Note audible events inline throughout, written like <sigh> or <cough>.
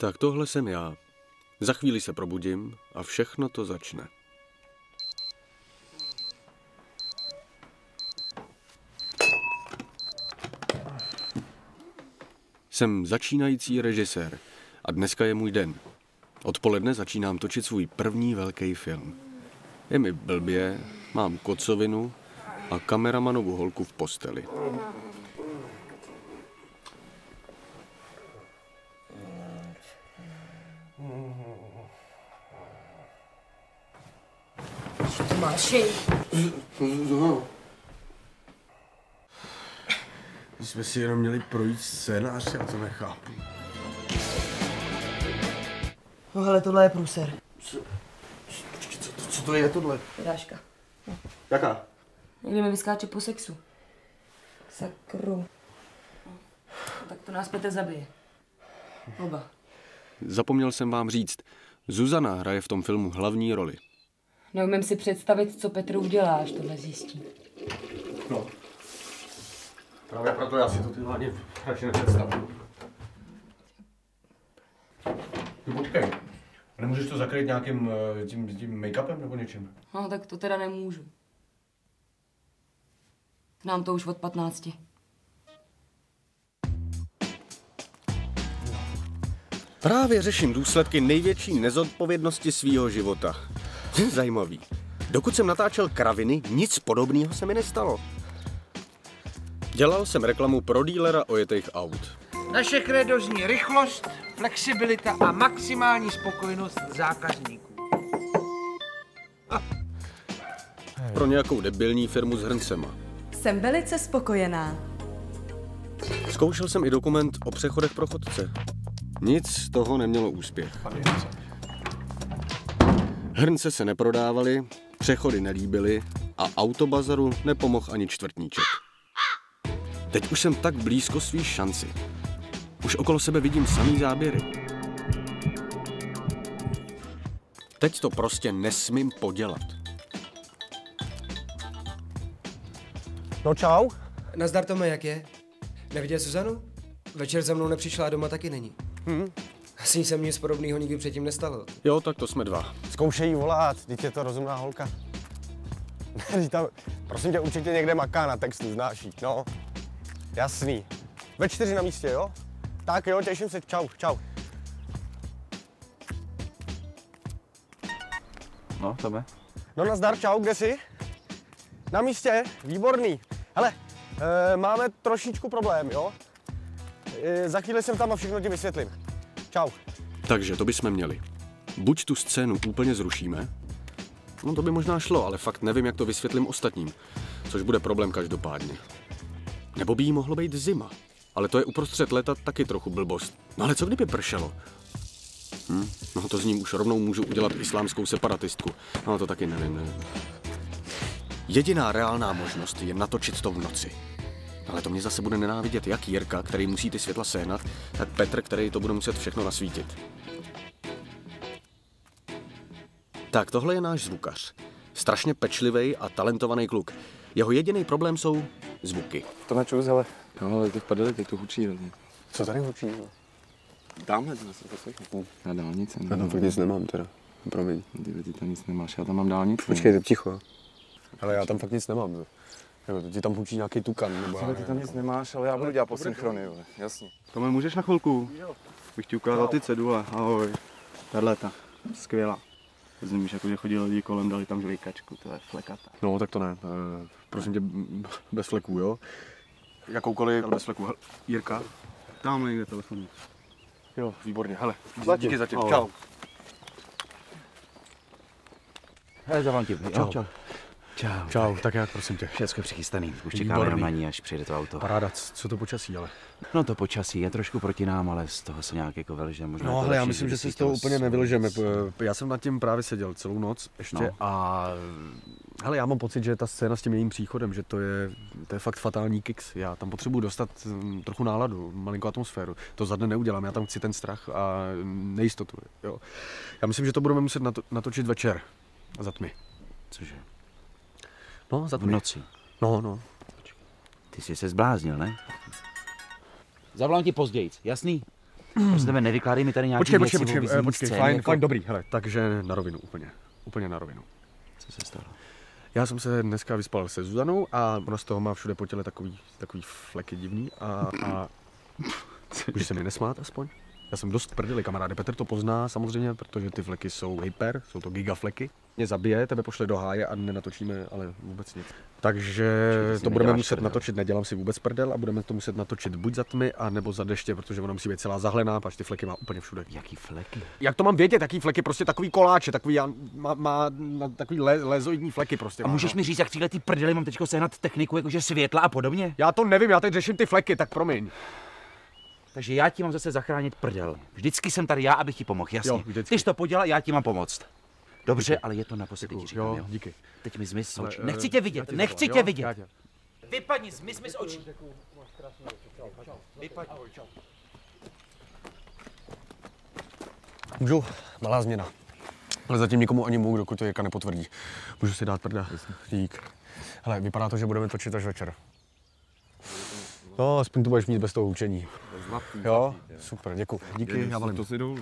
Tak tohle jsem já. Za chvíli se probudím a všechno to začne. Jsem začínající režisér a dneska je můj den. Odpoledne začínám točit svůj první velký film. Je mi blbě, mám kocovinu a kameramanovu holku v posteli. Máši. My jsme si jenom měli projít scénář, já to nechápu. No hele, tohle je průser. Počkej, co, co to je tohle? Vyrážka. Jaká? Někdy mi vyskáče po sexu. Sakru. Tak to nás Petr zabije. Oba. Zapomněl jsem vám říct, Zuzana hraje v tom filmu hlavní roli. Neumím si představit, co Petr udělá, až tohle zjistí. No. Právě proto já si to ty ani radši nepředstavuju. No počkej, a nemůžeš to zakrýt nějakým eh, tím, tím make-upem nebo něčím? No, tak to teda nemůžu. Nám to už od 15. Právě řeším důsledky největší nezodpovědnosti svýho života. <laughs> Zajímavý. Dokud jsem natáčel kraviny, nic podobného se mi nestalo. Dělal jsem reklamu pro dílera ojetých aut. Naše kredo zní rychlost, flexibilita a maximální spokojenost zákazníků. <laughs> Pro nějakou debilní firmu s hrncema. Jsem velice spokojená. Zkoušel jsem i dokument o přechodech pro chodce. Nic z toho nemělo úspěch. Hrnce se neprodávaly, přechody nelíbily a autobazaru nepomohl ani čtvrtníček. Teď už jsem tak blízko svý šanci. Už okolo sebe vidím samý záběry. Teď to prostě nesmím podělat. No čau. Nazdar Tome, jak je? Neviděl Suzanu? Večer za mnou nepřišla a doma taky není. Hm? Asi se mně nic podobného nikdy předtím nestalo. Jo, tak to jsme dva. Zkoušej jí volat, teď je to rozumná holka. <laughs> Tam, prosím tě, určitě někde maká na textu, znáš jí, no. Jasný. Ve čtyři na místě, jo? Tak jo, těším se, čau, čau. No, tebe? No nazdar, čau, kde jsi? Na místě, výborný. Hele, e, máme trošičku problém, jo? E, za chvíli jsem tam a všechno ti vysvětlím. Čau. Takže to bychom měli. Buď tu scénu úplně zrušíme, no to by možná šlo, ale fakt nevím, jak to vysvětlím ostatním, což bude problém každopádně. Nebo by jí mohlo být zima, ale to je uprostřed léta taky trochu blbost. No ale co kdyby pršelo? Hm? No to s ním už rovnou můžu udělat islámskou separatistku. No to taky nevím, nevím. Jediná reálná možnost je natočit to v noci. Ale to mě zase bude nenávidět jak Jirka, který musí ty světla sehnat, tak Petr, který to bude muset všechno nasvítit. Tak tohle je náš zvukař. Strašně pečlivý a talentovaný kluk. Jeho jediný problém jsou zvuky. To na čus, hele. No, ale ty vpadly, teď to hučí hrozně. Co tady hučí? Tamhle to se poslechnu. Na dálnici. Já tam fakt nic nemám teda. Promiň. Ty, ty tam nic nemáš, já tam mám dálnici. Počkej, ty ticho. Ale já tam fakt nic nemám. Nebo ti tam hučí nějaký tukan, nebo Ale ty tam nic nemáš, ale já budu dělat posynchrony, jo. Jasně. Tome, můžeš na chvilku? Jo. Bych ti ukázal ty cedule. Ahoj. Tahle ta. Skvělá. Rozumíš, jako že chodili lidi kolem, dali tam žvejkačku, to je flekata. No, tak to ne. Eh, Prosím tě, bez fleků, jo? Jakoukoliv bez fleků. Jirka? Tam někde telefon. Jo, výborně. Hele, díky zatím. Ahoj. Čau. Hele, za vám ti. Čau. Čau. Čau. Čau, tak jak, prosím tě. Všechno přichystaný. Už čekáme jenom na ní, až přijde to auto. Paráda, co to počasí, ale. No to počasí je trošku proti nám, ale z toho se nějak jako vylže. Možná No, ale já myslím, že se z toho úplně nevylžeme. Já jsem nad tím právě seděl celou noc ještě No. a hele, já mám pocit, že ta scéna s tím jejím příchodem, že to je, to je fakt fatální kicks. Já tam potřebuji dostat mm, trochu náladu, malinkou atmosféru. To za dne neudělám, já tam chci ten strach a nejistotu. Jo. Já myslím, že to budeme muset nato- natočit večer za tmy. Cože? No, za V noci. No, no. Ty jsi se zbláznil, ne? Zavolám ti později, jasný? Prosím tebe, nevykládej mi tady nějaký Počkej, počkej, věci počkej, počkej, bizní počkej fajn, jako- fajn, dobrý, hele, takže na rovinu úplně, úplně na rovinu. Co se stalo? Já jsem se dneska vyspal se Zuzanou a ona z toho má všude po těle takový, takový fleky divný a, a <laughs> můžeš se mi nesmát aspoň? Já jsem dost prdeli, kamaráde. Petr to pozná samozřejmě, protože ty fleky jsou hyper, jsou to gigafleky. Mě zabije, tebe pošle do háje a nenatočíme ale vůbec nic. Takže to budeme muset prdel. natočit, nedělám si vůbec prdel a budeme to muset natočit buď za tmy, a nebo za deště, protože ona musí být celá zahlená, pač ty fleky má úplně všude. Jaký fleky? Jak to mám vědět, jaký fleky, prostě takový koláče, takový, já- má, má, na takový le, lezoidní fleky prostě. A má, můžeš no. mi říct, jak v téhle prdeli mám teďko sehnat techniku, jakože světla a podobně? Já to nevím, já teď řeším ty fleky, tak promiň. Takže já ti mám zase zachránit prdel. Vždycky jsem tady já, abych ti pomohl, jasně. Jo, vždycky. Ty jsi to podělal, já ti mám pomoct. Dobře, ale je to naposledy, ti říkám, Jo, jo. díky. Teď mi zmiz z Ale, očí. eh, Nechci tě vidět, ti nechci tě jo? vidět. Tě- Vypadni, zmiz mi z očí. Vypadni. Můžu? Malá změna. Ale zatím nikomu ani můžu, dokud to Jirka nepotvrdí. Můžu si dát prda? Dík. Hele, vypadá to, že budeme točit až večer. No, aspoň to budeš mít bez toho učení. Jo? Super, děkuji. Díky, já valím. To si dolů.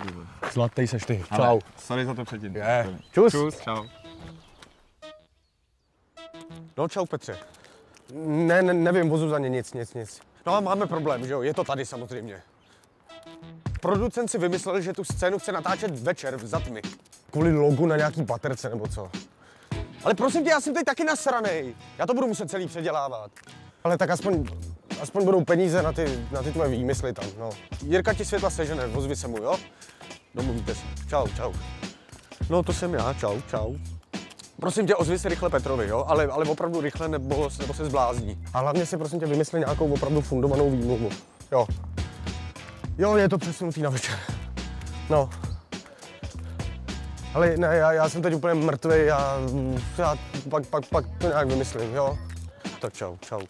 Zlatý seš ty. Čau. Sorry za to předtím. Je. Čus. Čus, čau. No čau Petře. Ne, ne nevím o Zuzaně nic, nic, nic. No a máme problém, že jo, je to tady samozřejmě. Producent si vymyslel, že tu scénu chce natáčet večer v zatmy. Kvůli logu na nějaký baterce nebo co. Ale prosím tě, já jsem teď taky nasranej. Já to budu muset celý předělávat. Ale tak aspoň, aspoň budou peníze na ty, na ty tvoje výmysly tam, no. Jirka ti světla sežene, ozvi se mu, jo? Domluvíte se. Čau, čau. No to jsem já, čau, čau. Prosím tě, ozvi se rychle Petrovi, jo? Ale, ale opravdu rychle, nebo, nebo se zblázní. A hlavně si prosím tě vymysli nějakou opravdu fundovanou výmluvu. Jo. Jo, je to přesunutý na večer. No. Ale ne, já, já jsem teď úplně mrtvý, já, já pak, pak, pak to nějak vymyslím, jo? Tak čau, čau.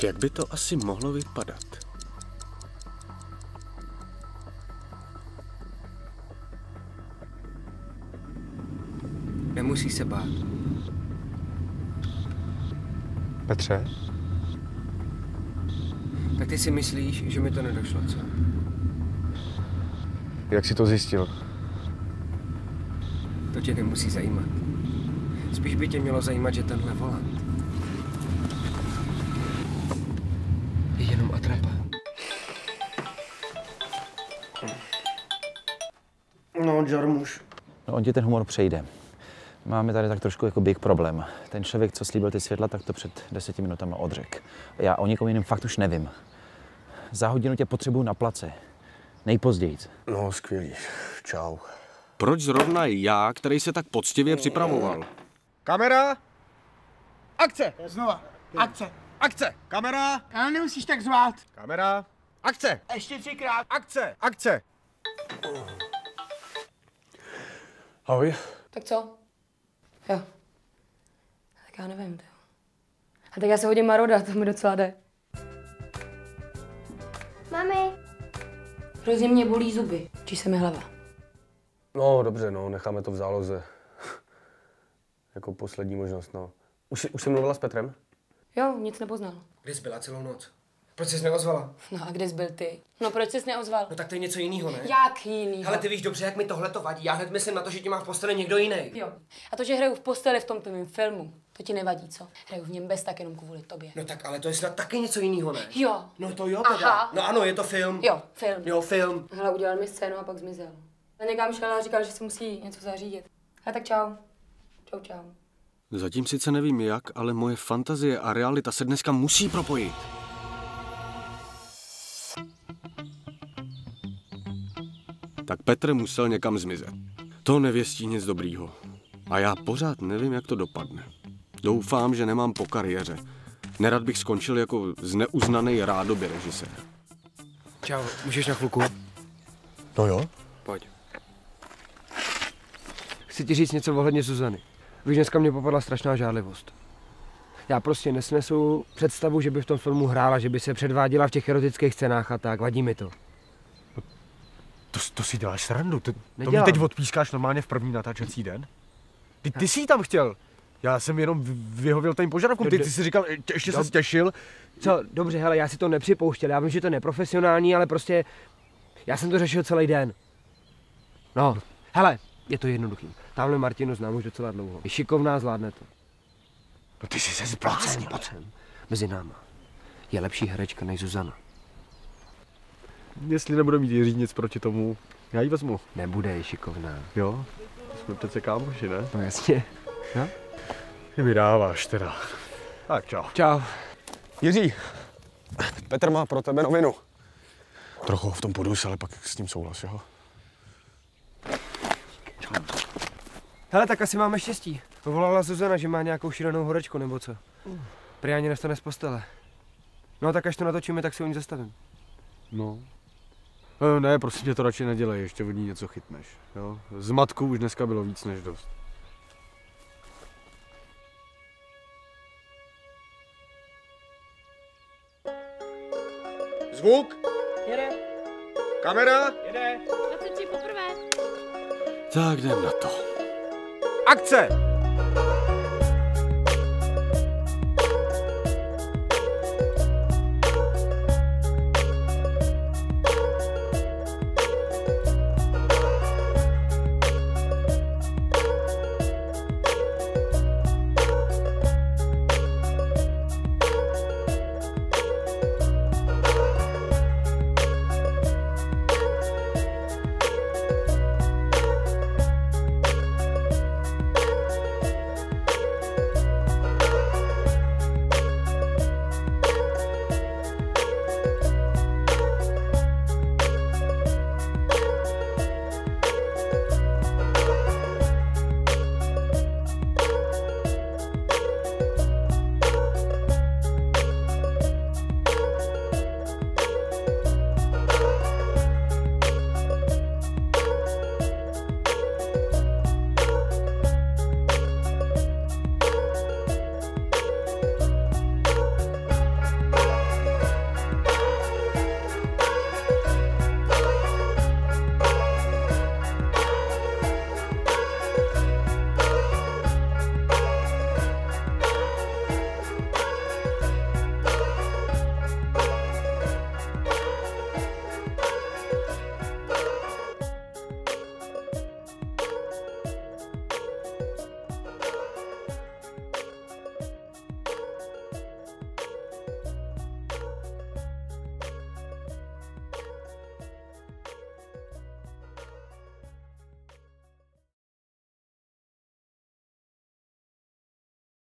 Tak jak by to asi mohlo vypadat? Nemusí se bát. Petře? Tak ty si myslíš, že mi to nedošlo, co? Jak jsi to zjistil? To tě nemusí zajímat. Spíš by tě mělo zajímat, že tenhle volant jenom atrapa. No, Jarmuš. No, on ti ten humor přejde. Máme tady tak trošku jako big problém. Ten člověk, co slíbil ty světla, tak to před deseti minutami odřek. Já o nikom jiném fakt už nevím. Za hodinu tě potřebuju na place. Nejpozději. No, skvělý. Čau. Proč zrovna já, který se tak poctivě připravoval? Kamera? Akce! Znova. Akce. Akce! Kamera! Ale nemusíš tak zvát. Kamera! Akce! Ještě třikrát. Akce! Akce! Ahoj. Tak co? Jo. Tak já nevím, to A tak já se hodím Maroda, to mi docela jde. Mami, Hrozně mě bolí zuby, či se mi hlava. No, dobře, no, necháme to v záloze. <laughs> jako poslední možnost, no. Už, už jsi mluvila s Petrem? Jo, nic nepoznal. Kde jsi byla celou noc? Proč jsi neozvala? No a kde jsi byl ty? No proč jsi neozval? No tak to je něco jiného, ne? Jak jiný? Ale ty víš dobře, jak mi tohle to vadí. Já hned myslím na to, že tě má v posteli někdo jiný. Jo. A to, že hraju v posteli v tom tvém filmu, to ti nevadí, co? Hraju v něm bez tak jenom kvůli tobě. No tak ale to je snad taky něco jiného, ne? Jo. No to jo teda. Aha. No ano, je to film. Jo, film. Jo, film. Hele, udělal mi scénu a pak zmizel. A někam šel a říkal, že si musí něco zařídit. A tak čau. Čau, čau. Zatím sice nevím jak, ale moje fantazie a realita se dneska musí propojit. Tak Petr musel někam zmizet. To nevěstí nic dobrýho. A já pořád nevím, jak to dopadne. Doufám, že nemám po kariéře. Nerad bych skončil jako zneuznaný rádoby režisér. Čau, můžeš na chvilku? No jo. Pojď. Chci ti říct něco ohledně Zuzany. Víš, dneska mě popadla strašná žádlivost. Já prostě nesnesu představu, že by v tom filmu hrála, že by se předváděla v těch erotických scénách a tak. Vadí mi to. To, to si děláš srandu, ty, to mi teď odpískáš normálně v první natáčecí den? Ty, ty jsi tam chtěl. Já jsem jenom vy- vyhověl tím požadavkům. Ty, ty jsi říkal, tě- ještě se těšil. Co, dobře, hele, já si to nepřipouštěl, já vím, že to je neprofesionální, ale prostě já jsem to řešil celý den. No, hele, je to jednoduchý. Tamhle Martinu znám už docela dlouho. Je šikovná, zvládne to. No ty jsi se zbláznil. pojď sem. Mezi náma. Je lepší herečka než Zuzana. Jestli nebude mít Jiří nic proti tomu, já ji vezmu. Nebude, je šikovná. Jo? Jsme přece kámoši, ne? No jasně. Ty mi dáváš teda. Tak čau. Čau. Jiří, Petr má pro tebe novinu. Trochu ho v tom podus, ale pak s tím souhlas, jo? Hele, tak asi máme štěstí. Volala Zuzana, že má nějakou šílenou horečku, nebo co? Prý ani nestane z postele. No tak až to natočíme, tak si o ní zastavím. No. E, Ne, prosím tě to radši nedělej, ještě od ní něco chytneš. Jo? Zmatku už dneska bylo víc než dost. Zvuk? Jede. Kamera? Tak jdem na to. Akce!